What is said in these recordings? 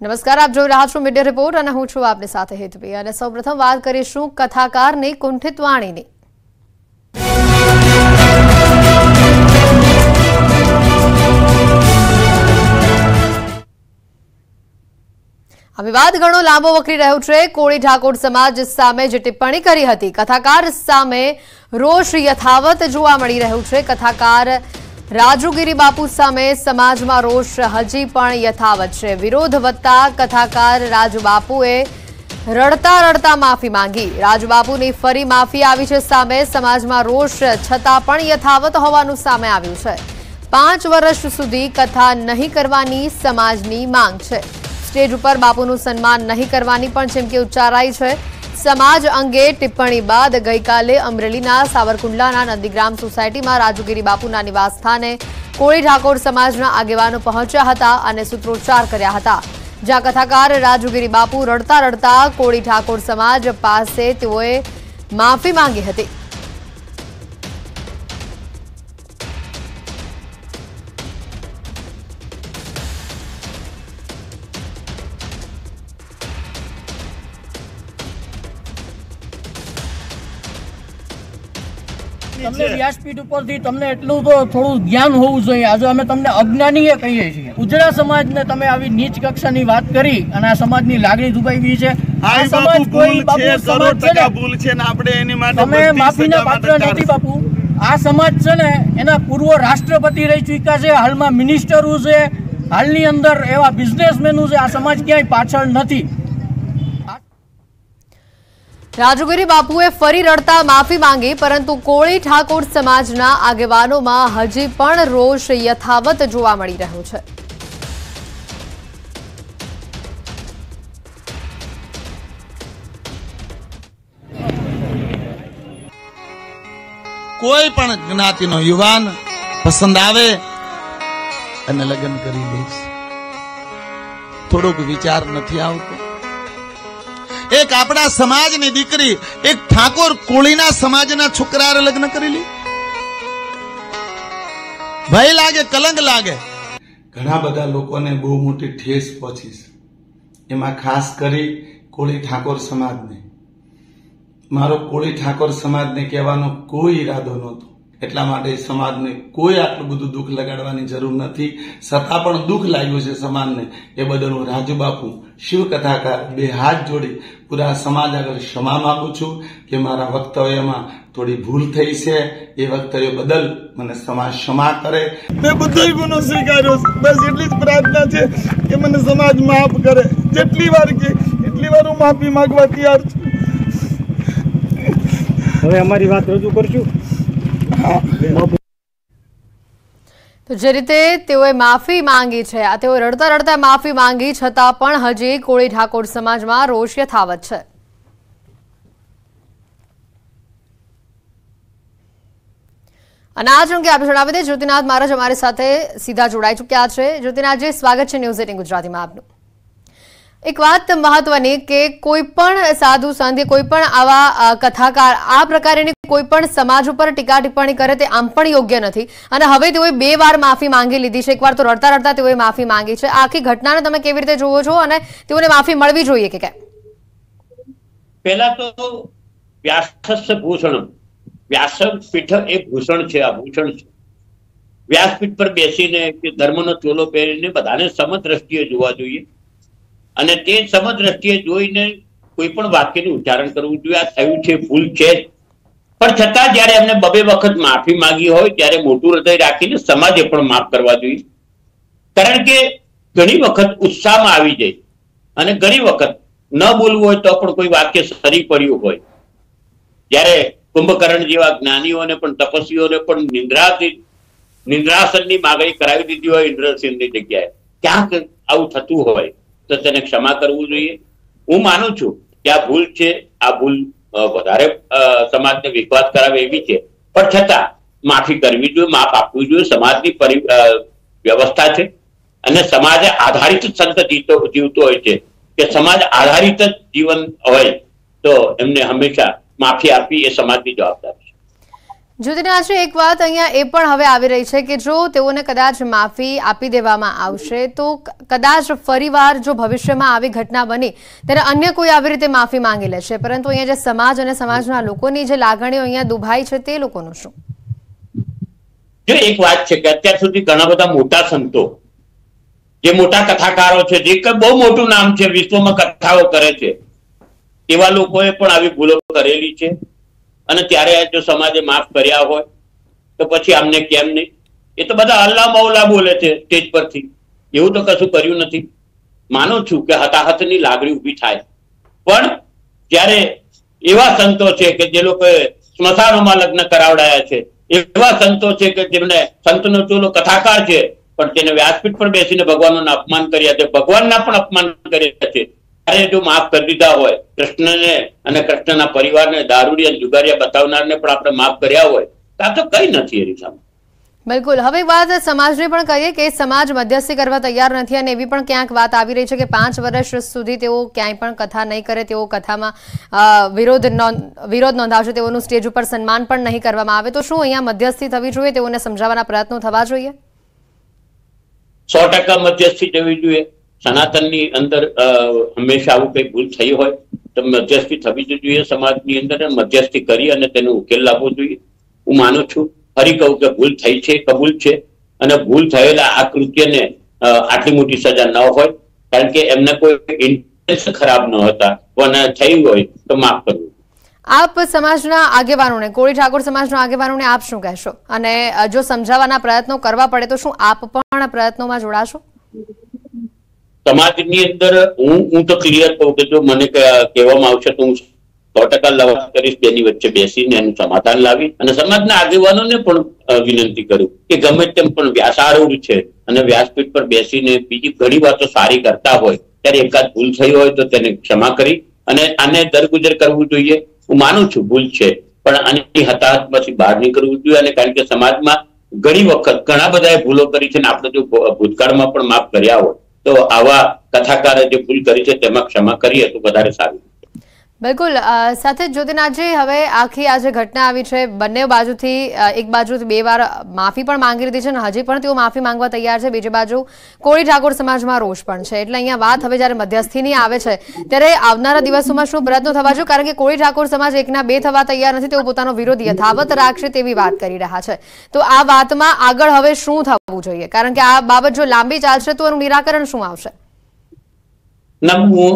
નમસ્કાર, આપ જોઈ રહ્યા છો મીડિયા રિપોર્ટ અને હું છું આપની સાથે હેતવી અને સૌપ્રથમ વાત કરીશું કથાકારની કુંઠિત વાણીની આ વિવાદ ઘણો લાંબો વકરી રહ્યો છે. કોળી ઠાકોર સમાજ સામે જે ટિપ્પણી કરી હતી, કથાકાર સામે રોષ યથાવત જોવા મળી રહ્યું છે. કથાકાર રાજુગીરી બાપુ સામે સમાજમાં રોષ હજી પણ યથાવત છે. વિરોધ વધતા કથાકાર રાજુ બાપુએ રડતા રડતા માફી માંગી. રાજુ બાપુની ફરી માફી આવી છે સામે સમાજમાં રોષ, છતાં પણ યથાવત હોવાનું સામે આવ્યું છે. પાંચ વર્ષ સુધી કથા નહીં કરવાની સમાજની માંગ છે. સ્ટેજ ઉપર બાપુનું સન્માન નહીં કરવાની પણ ચીમકી ઉચ્ચારાઈ છે સમાજ અંગે ટિપ્પણી બાદ ગઈકાલે અમરેલીના સાવરકુંડલાના નંદીગ્રામ સોસાયટીમાં રાજુગીરી બાપુના નિવાસસ્થાને કોળી ઠાકોર સમાજના આગેવાનો પહોંચ્યા હતા અને સૂત્રોચ્ચાર કર્યા હતા. જ્યાં કથાકાર રાજુગીરી બાપુ રડતા રડતા કોળી ઠાકોર સમાજ પાસે તેઓએ માફી માંગી હતી. તમને વ્યાસપીઠ ઉપરથી તમને એટલું તો થોડું જ્ઞાન હોવું જોઈએ. આજે અમે તમને અજ્ઞાનીય કહીએ છીએ. ઉજળા સમાજને તમે આવી નીચ કક્ષાની વાત કરી અને આ સમાજની લાગણી દુભાવી છે. આ સમાજ કોઈ છે બાપુ સમાજ છે ને? ભૂલ છે ને આપણે એની માટે તમે માફીના પાત્ર નથી બાપુ. આ સમાજ છે ને એના પૂર્વ રાષ્ટ્રપતિ રહી ચૂક્યા છે હાલમાં મિનિસ્ટરો છે. હાલની અંદર એવા બિઝનેસમેનો છે આ સમાજ ક્યાંય પાછળ નથી. રાજુગીરી બાપુએ ફરી રડતા માફી માંગી, પરંતુ કોળી ઠાકોર સમાજના આગેવાનોમાં હજી પણ રોષ યથાવત જોવા મળી રહ્યો છે. કોઈ પણ જ્ઞાતિનો યુવાન પસંદ આવે અને લગ્ન કરી દઈશ થોડોક વિચાર નથી આવતો. એક આપણા સમાજની દીકરી, એક ઠાકોર કોળીના સમાજના છોકરાએ લગ્ન કરી લી. ભય લાગે, કલંક લાગે. ઘણા બધા લોકોને બહુ મોટી ઠેસ પહોંચી એમાં ખાસ કરી કોળી ઠાકોર સમાજને. મારો કોળી ઠાકોર સમાજને કહેવાનો કોઈ ઈરાદો નહોતો. એટલા માટે સમાજને કોઈ આટલું બધું દુઃખ લગાડવાની જરૂર નથી. છતાં પણ દુઃખ લાગ્યું છે સમાજને. એ બદલ હું રાજુ બાપુ શિવ કથાકાર બે હાથ જોડી પૂરા સમાજ આગળ ક્ષમા માંગુ છું કે મારા વક્તવ્યમાં થોડી ભૂલ થઈ છે. એ વક્તવ્ય બદલ મને સમાજ ક્ષમા કરે. મેં બધો ગુનો સ્વીકાર્યો બસ એટલી જ પ્રાર્થના છે કે મને સમાજ માફ કરે. જેટલી વાર કે એટલી વાર હું માફી માંગવા તૈયાર છું. હવે અમારી વાત રજૂ કરશું. તો જે રીતે તેઓએ માફી માંગી છે, આ તેઓ રડતા રડતા માફી માંગી છતાં પણ હજી કોળી ઠાકોર સમાજમાં રોષ યથાવત છે. અને આ જ અંગે આપણે જણાવી દે જ્યોતિનાથ મહારાજ અમારી સાથે સીધા જોડાઈ ચૂક્યા છે. જ્યોતિનાથજી, સ્વાગત છે ન્યૂઝ એટીન ગુજરાતીમાં આપનું. એક વાત મહત્વની કે કોઈ પણ સાધુ, સંત, કોઈ પણ આવા કથાકાર આ પ્રકારની કોઈ પણ સમાજ ઉપર ટીકા ટિપ્પણી કરે તે આમ પણ યોગ્ય નથી. અને હવે તેઓએ બે વાર માફી માંગી લીધી છે. એકવાર તો રડતા રડતા તેઓએ માફી માંગી છે. આખી ઘટનાને તમે કેવી રીતે જુઓ છો અને તેઓને માફી મળવી જોઈએ કે કેમ? પહેલા તો વ્યાસસ્ય ભૂષણમ વ્યાસપીઠ એ ભૂષણ છે આભૂષણ છે. વ્યાસપીઠ પર બેસીને કે ધર્મનો ચોલો પહેરીને બધાને સમદ્રષ્ટિએ જોવા જોઈએ. અને તે સમદ્રષ્ટિએ જોઈને કોઈ પણ વાક્યનું ઉચ્ચારણ કરવું જોઈએ. આ થયું છે, ભૂલ છે. પણ છતાં જ્યારે એમને બબે વખત માફી માંગી હોય, ત્યારે મોટું હૃદય રાખીને સમાજે પણ માફ કરવા જોઈએ. કારણ કે ઘણી વખત ઉત્સાહમાં આવી જાય અને ઘણી વખત ન બોલવું હોય તો પણ કોઈ વાક્ય સરી પડ્યું હોય. જ્યારે કુંભકર્ણ જેવા જ્ઞાનીઓને પણ, તપસ્વીઓને પણ નિંદ્રાથી, નિંદ્રાસનની માગણી કરાવી દીધી હોય ઇન્દ્રસિંહની જગ્યાએ. ક્યાંક આવું થતું હોય. તો તેને ક્ષમા કરવું જોઈએ. હું માનું છું કે આ ભૂલ છે, આ ભૂલ વધારે સમાજને વિખવાદ કરાવે એવી છે. પણ છતાં માફી કરવી જોઈએ માફ આપવું જોઈએ. સમાજની વ્યવસ્થા છે. અને સમાજ આધારિત જ સંત જીતો, જીવતો હોય છે. કે સમાજ આધારિત જ જીવન હોય, તો એમને હંમેશા માફી આપવી એ સમાજની જવાબદારી જ્યોતિનાથજી એક વાત અહીંયા એ પણ હવે આવી રહી છે કે જો તેઓને કદાચ માફી આપી દેવામાં આવશે, તો કદાચ ફરીવાર જો ભવિષ્યમાં આવી ઘટના બની, ત્યારે અન્ય કોઈ આવી રીતે માફી માંગી લેશે. પરંતુ અહીંયા જે સમાજ અને સમાજના લોકોની જે લાગણીઓ અહીંયા દુભાઈ છે તે લોકોનું શું? જો એક વાત છે કે અત્યાર સુધી ઘણા બધા મોટા સંતો, જે મોટા કથાકારો છે, જે બહુ મોટું નામ છે, વિશ્વમાં કથાઓ કરે છે, એવા લોકોએ પણ આવી ભૂલો કરેલી છે. અને ત્યારે જો સમાજે માફ કર્યા હોય, તો પછી આમને કેમ નહીં? એ તો બધા અલ્લા મૌલા બોલે છે સ્ટેજ પરથી. એવું તો કશું કર્યું નથી. માનું છું કે હતાહતની લાગણી ઊભી થાય. પણ જ્યારે એવા સંતો છે કે જે લોકોએ સ્મશાનોમાં લગ્ન કરાવડાયા છે, એવા સંતો છે કે જેમને સંતનો ચોલો કથાકાર છે, પણ તેને વ્યાસપીઠ પર બેસીને ભગવાનનું અપમાન કર્યા છે, ભગવાનના પણ અપમાન કર્યા છે ત્યારે જો માફ કરી દીધા હોય કૃષ્ણને અને કૃષ્ણના પરિવારને દારૂડી અને જુગારિયા બતાવનારને પણ આપણે માફ કર્યા હોય તો આ તો કઈ નથી એની સામે. બિલકુલ. હવે વાત સમાજને પણ કહીએ કે સમાજ મધ્યસ્થી કરવા તૈયાર નથી અને એવી પણ ક્યાંક વાત આવી રહી છે કે પાંચ વર્ષ સુધી તેઓ ક્યાંય પણ કથા નહીં કરે તેઓ કથામાં વિરોધ વિરોધ નોંધાવશે તેઓનું સ્ટેજ ઉપર સન્માન પણ નહીં કરવામાં આવે. તો શું અહીંયા મધ્યસ્થી થવી જોઈએ? તેઓને સમજાવવાના પ્રયત્નો થવા જોઈએ? સો ટકા મધ્યસ્થી થવી જોઈએ. સનાતનની અંદર હંમેશા આવું કઈ ભૂલ થઈ હોય, તો મધ્યસ્થી થવી જોઈએ સમાજની અંદર મધ્યસ્થી કરી અને તેનો ઉકેલ લાવવો જોઈએ. હું માનું છું, ફરી કહું કે ભૂલ થઈ છે, કબૂલ છે, અને ભૂલ થયેલા આ કૃત્યને આટલી મોટી સજા ન હોય, કારણ કે એમને કોઈ ઇન્ટેન્શન ખરાબ ન હતા. પણ થયું હોય, તો માફ કરવું આપ સમાજના આગેવાનોને, કોળી ઠાકોર સમાજના આગેવાનોને આપ શું કહેશો? અને જો સમજાવવાના પ્રયત્નો કરવા પડે તો શું આપ પણ પ્રયત્નોમાં જોડાશો? સમાજની અંદર હું હું તો ક્લિયર કહું કે જો મને કહેવામાં આવશે તો હું સો ટકા લવાજ કરીશ બેની વચ્ચે બેસીને એનું સમાધાન લાવી અને સમાજના આગેવાનોને પણ વિનંતી કરું કે ગમે તેમ પણ વ્યાસારૂઢ છે અને વ્યાસપીઠ પર બેસીને બીજી ઘણી વાતો સારી કરતા હોય, ત્યારે એકાદ ભૂલ થઈ હોય તો તેને ક્ષમા કરી અને આને દરગુજર કરવું જોઈએ. હું માનું છું ભૂલ છે, પણ આની હતાહતમાંથી બહાર નીકળવું જોઈએ અને કારણ કે સમાજમાં ઘણી વખત ઘણા બધાએ ભૂલો કરી છે અને આપણે જો ભૂતકાળમાં પણ માફ કર્યા હોય તો આવા કથાકારે જે ભૂલ કરી છે તેમાં ક્ષમા કરીએ તો વધારે સારું. બિલકુલ સાથે જ્યોતિનાથજી હવે આખી આ જે ઘટના આવી છે, બંને બાજુથી એક બાજુથી બે વાર માફી પણ માંગી લીધી છે અને હજી પણ તેઓ માફી માંગવા તૈયાર છે. બીજી બાજુ કોળી ઠાકોર સમાજમાં રોષ પણ છે. એટલે અહીંયા વાત હવે જ્યારે મધ્યસ્થીની આવે છે, ત્યારે આવનારા દિવસોમાં શું પ્રયત્નો થવા જોઈએ? કારણ કે કોળી ઠાકોર સમાજ એકના બે થવા તૈયાર નથી, તેઓ પોતાનો વિરોધ યથાવત રાખશે તેવી વાત કરી રહ્યા છે. તો આ વાતમાં આગળ હવે શું થવું જોઈએ? કારણ કે આ બાબત જો લાંબી ચાલશે તો એનું નિરાકરણ શું આવશે? ના, હું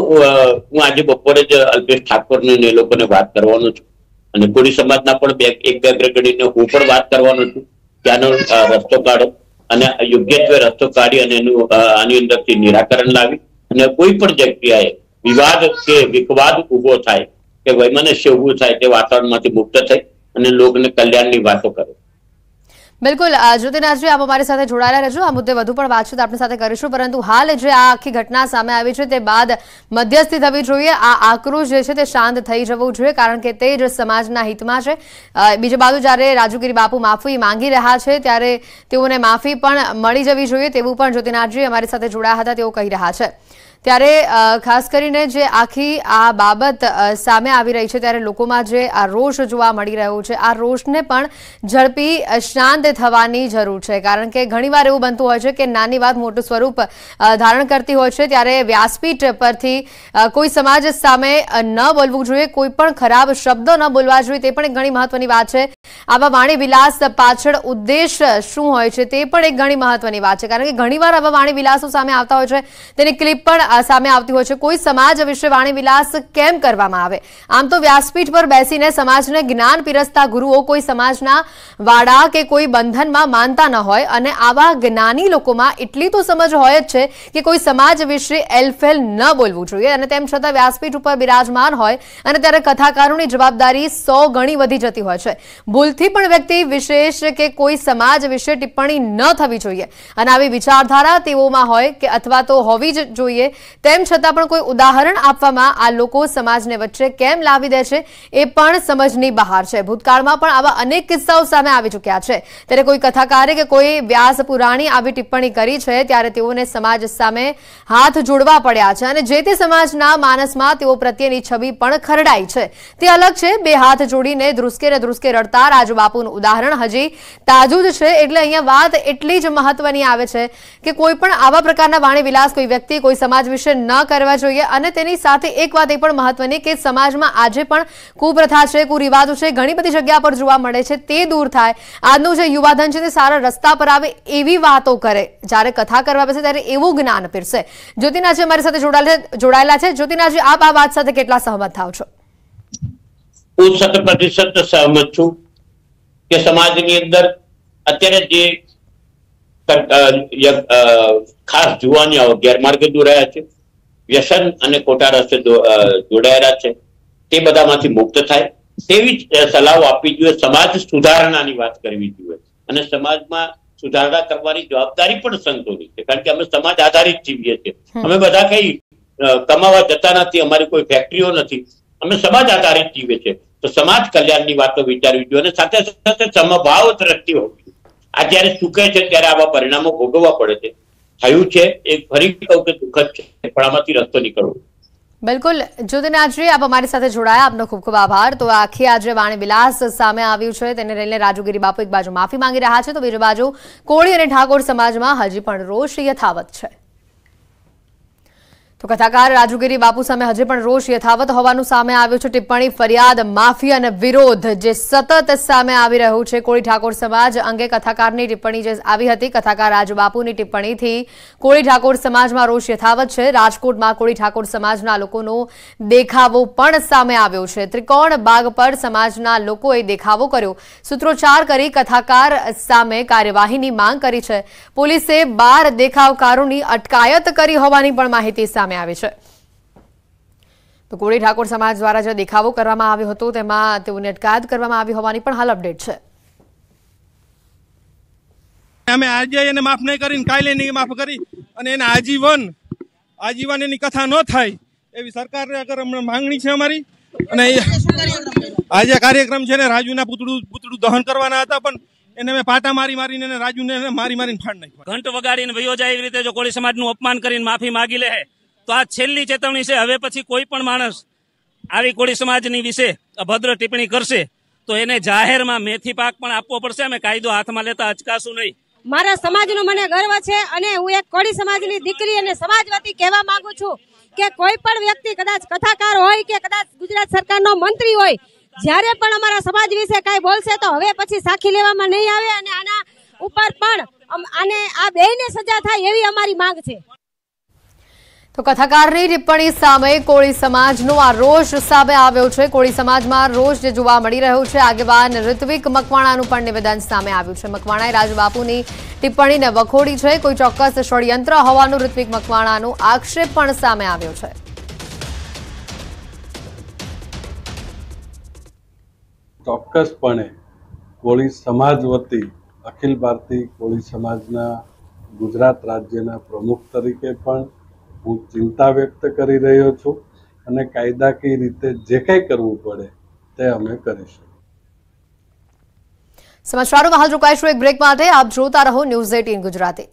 હું આજે બપોરે જ અલ્પેશ ઠાકોરને એ લોકોને વાત કરવાનો છું. અને કોળી સમાજના પણ બે, એક બે અગ્રગણીને હું પણ વાત કરવાનો છું. ત્યાંનો રસ્તો કાઢો. અને યોગ્યત્વે રસ્તો કાઢી અને એનું આની અંદરથી નિરાકરણ લાવી. અને કોઈ પણ જગ્યાએ વિવાદ કે વિકવાદ ઊભો થાય, કે વૈમનસ્ય ઉભું થાય તે વાતાવરણમાંથી મુક્ત થઈ અને લોકને કલ્યાણની વાતો કરે. બિલકુલ જ્યોતિનાથજી, આપ અમારી સાથે જોડાયેલા રહેજો. આ મુદ્દે વધુ પણ વાતચીત આપણી સાથે કરીશું. પરંતુ હાલ જે આ આખી ઘટના સામે આવી છે, તે બાદ મધ્યસ્થી થવી જોઈએ. આ આક્રોશ જે છે, તે શાંત થઈ જવું જોઈએ, કારણ કે તે જ સમાજના હિતમાં છે. બીજી બાજુ જ્યારે રાજુગીરી બાપુ માફી માંગી રહ્યા છે, ત્યારે તેઓને માફી પણ મળી જવી જોઈએ. તેવું પણ જ્યોતિનાથજી અમારી સાથે જોડાયા હતા, તેઓ કહી રહ્યા છે. ત્યારે ખાસ કરીને જે આખી આ બાબત સામે આવી રહી છે, ત્યારે લોકોમાં જે આ રોષ જોવા મળી રહ્યો છે, આ રોષને પણ ઝડપી શાંત થવાની જરૂર છે. કારણ કે ઘણીવાર એવું બનતું હોય છે કે નાની વાત મોટું સ્વરૂપ ધારણ કરતી હોય છે, ત્યારે વ્યાસપીઠ પરથી કોઈ સમાજ સામે ન બોલવું જોઈએ, કોઈ પણ ખરાબ શબ્દો ન બોલવા જોઈએ, તે પણ એક ઘણી મહત્વની વાત છે. આવા વાણી વિલાસ પાછળ ઉદ્દેશ શું હોય છે, તે પણ એક ઘણી મહત્વની વાત છે. કારણ કે ઘણીવાર આવા વાણી વિલાસો સામે આવતા હોય છે, તેની ક્લિપ પણ સામે આવતી હોય છે. કોઈ સમાજ વિશે વાણીવિલાસ કેમ કરવામાં આવે? આમ તો વ્યાસપીઠ પર બેસીને સમાજને જ્ઞાન પીરસતા ગુરુઓ કોઈ સમાજના વાડા કે કોઈ બંધનમાં માનતા ન હોય અને આવા જ્ઞાની લોકોમાં એટલી તો સમજ હોય જ છે કે કોઈ સમાજ વિશે એલફેલ ન બોલવું જોઈએ. અને તેમ છતાં વ્યાસપીઠ ઉપર બિરાજમાન હોય અને ત્યારે કથાકારોની જવાબદારી સો ગણી વધી જતી હોય છે. ભૂલથી પણ વ્યક્તિ વિશેષ કે કોઈ સમાજ વિશે ટિપ્પણી ન થવી જોઈએ. અને આવી વિચારધારા તેઓમાં હોય કે અથવા તો હોવી જ જોઈએ તેમ છતાં પણ કોઈ ઉદાહરણ આપવામાં આ લોકો સમાજને વચ્ચે કેમ લાવી દે છે એ પણ સમજની બહાર છે. ભૂતકાળમાં પણ આવા અનેક કિસ્સાઓ સામે આવી ચૂક્યા છે. ત્યારે કોઈ કથાકારે કે કોઈ વ્યાસ પુરાણી આવી ટિપ્પણી કરી છે ત્યારે તેઓને સમાજ સામે હાથ જોડવા પડ્યા છે અને જે તે સમાજના માનસમાં તેઓ પ્રત્યેની છબી પણ ખરડાઈ છે. તે અલગ છે. બે હાથ જોડીને ધ્રુસકે ને ધ્રુસકે રડતા રાજબાપુનું ઉદાહરણ હજી તાજું જ છે એટલે અહીંયા વાત એટલી જ મહત્વની આવે છે કે કોઈ પણ આવા પ્રકારના વાણી વિલાસ કોઈ વ્યક્તિ કોઈ સમાજ વિશે ન કરવા જોઈએ અને તેની સાથે એક વાત એ પણ મહત્વની કે સમાજમાં આજે પણ કુપ્રથા છે, કુરિવાજો છે, ઘણી બધી જગ્યા પર જોવા મળે છે, તે દૂર થાય. આજનું જે યુવાધન છે તે સારા રસ્તા પર આવે એવી વાતો કરે. જ્યારે કથા કરવા બેસે ત્યારે એવું જ્ઞાન પીરસે. જ્યોતિનાજી અમારી સાથે જોડાયેલા છે જ્યોતિનાજી આપ આ વાત સાથે કેટલા સહમત થાવ છો? હું શત પ્રતિશત સહમત છું કે સમાજની અંદર અત્યારે જે ખાસ જુવાનીઓ ગેરમાર્ગે દોરાયા છે. વ્યસન અને ખોટા રસ્તે જોડાયેલા છે. તે બધામાંથી મુક્ત થાય. તેવી જ સલાહો આપવી જોઈએ. સમાજ સુધારણાની વાત કરવી જોઈએ. અને સમાજમાં સુધારણા કરવાની જવાબદારી પણ સંતોની છે. કારણ કે અમે સમાજ આધારિત જીવીએ છીએ. અમે બધા કઈ કમાવા જતા નથી. અમારી કોઈ ફેક્ટરીઓ નથી. અમે સમાજ આધારિત જીવે છે તો સમાજ કલ્યાણની વાતો વિચારવી જોઈએ અને સાથે સાથે સમભાવ દ્રષ્ટિ હોવી જોઈએ. આ જયારે ચૂકે છે, ત્યારે આવા પરિણામો ભોગવવા પડે છે. થયું છે, એ ફરી કહું કે દુઃખદ છે પણ આમાંથી રસ્તો નીકળવો બિલકુલ. જ્યોતિનાથજી આપ અમારી સાથે જોડાયા, આપનો ખૂબ ખૂબ આભાર. તો આખી આજે વાણી વિલાસ સામે આવ્યું છે. તેને લઈને રાજુગીરી બાપુ એક બાજુ માફી માંગી રહ્યા છે. તો બીજી બાજુ કોળી અને ઠાકોર સમાજમાં હજી પણ રોષ યથાવત છે. તો કથાકાર રાજુગીરી બાપુ સામે હજી પણ રોષ યથાવત હોવાનું સામે આવ્યું છે. ટિપ્પણી, ફરિયાદ, માફી અને વિરોધ જે સતત સામે આવી રહ્યું છે. કોળી ઠાકોર સમાજ અંગે કથાકારની ટિપ્પણી જે આવી હતી, કથાકાર રાજબાપુની ટિપ્પણીથી કોળી ઠાકોર સમાજમાં રોષ યથાવત છે. રાજકોટમાં કોળી ઠાકોર સમાજના લોકોનો દેખાવો પણ સામે આવ્યો છે. ત્રિકોણ બાગ પર સમાજના લોકોએ દેખાવો કર્યો. સૂત્રોચ્ચાર કરી કથાકાર સામે કાર્યવાહીની માંગ કરી છે. પોલીસે બાર દેખાવકારોની અટકાયત કરી હોવાની પણ માહિતી સામે આવી છે. તો કોળી ઠાકોર સમાજ દ્વારા જે દેખાવો કરવામાં આવ્યો હતો તેમાં તેઓની અટકાયત કરવામાં આવી હોવાની પણ હાલ અપડેટ છે. અમે આજે એને માફ નહીં કરીને કાલે નહીં માફ કરી અને એને આજીવન આજીવન એની કથા ન થાય એવી સરકારને આગળ હમણાં માંગણી છે અમારી. અને આજે કાર્યક્રમ છે ને રાજુના પૂતળું પૂતળું દહન કરવાના હતા પણ એને મેં પાટા મારી મારીને એને રાજુને એને મારી મારીને ફાડ નાખ્યો. ઘંટ વગાડીને વયો જાય એવી રીતે જો કોળી સમાજનું અપમાન કરીને માફી માગી લે તો આ છેલ્લી ચેતવણી છે. હવે પછી કોઈ પણ માણસ આવી કોળી સમાજની વિશે અભદ્ર ટિપ્પણી કરશે, તો એને જાહેરમાં મેથી પાક પણ આપવો પડશે. અમે કાયદો હાથમાં લેતા અચકાશું નહીં. મારા સમાજનો મને ગર્વ છે અને હું એક કોળી સમાજની દીકરી અને સમાજ વતી કહેવા માંગુ છું કે કોઈ પણ વ્યક્તિ કદાચ કથાકાર હોય કે કદાચ ગુજરાત સરકારનો મંત્રી હોય, જ્યારે પણ અમારા સમાજ વિશે કાંઈ બોલશે તો હવે પછી સાખી લેવામાં નહીં આવે અને આના ઉપર પણ આને આ બેયને સજા થાય એવી અમારી માંગ છે. તો કથાકારની ટિપ્પણી સામે કોળી સમાજનો આ રોષ સામે આવ્યો છે. કોળી સમાજમાં રોષ જે જોવા મળી રહ્યો છે, આગેવાન ઋત્વિક મકવાણાનું પણ નિવેદન સામે આવ્યું છે. મકવાણાએ રાજબાપુની ટિપ્પણીને વખોડી છે. કોઈ ચોક્કસ ષડયંત્ર હોવાનું ઋત્વિક મકવાણાનો આક્ષેપ પણ સામે આવ્યો છે. ચોક્કસપણે કોળી સમાજ વતી અખિલ ભારતીય કોળી સમાજના ગુજરાત રાજ્યના પ્રમુખ તરીકે પણ હું ચિંતા વ્યક્ત કરી રહ્યો છું અને કાયદાકીય રીતે જે કંઈ કરવું પડે તે અમે કરીશું સમાચારોમાં હાલ રોકાઈશું એક બ્રેક માટે. આપ જોતા રહો ન્યૂઝ એટીન ગુજરાતી.